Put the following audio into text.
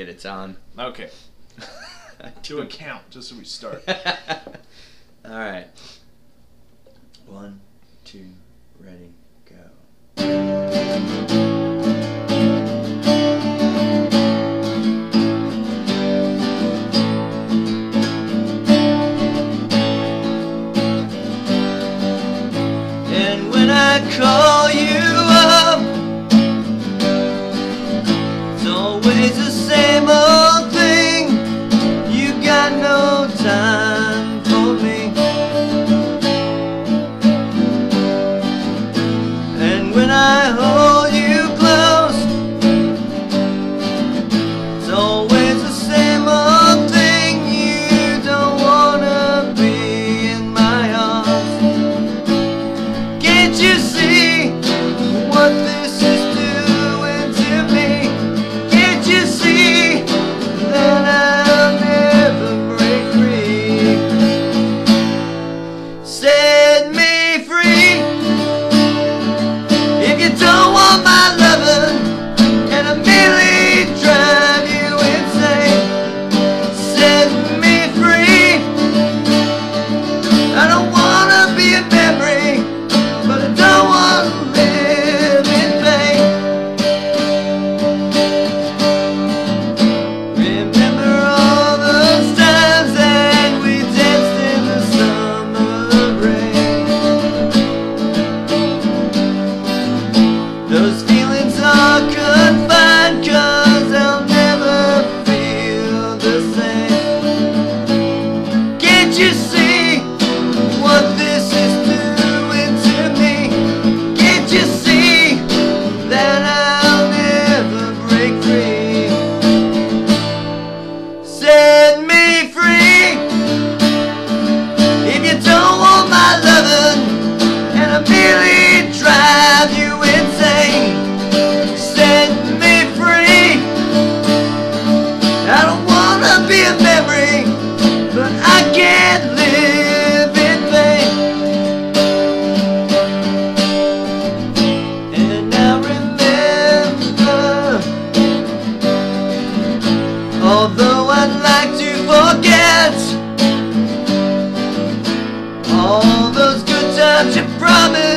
It's on. Okay. to a count, just so we start. All right. One, two, ready, go. And when I call. disse Although I'd like to forget All those good times you promised.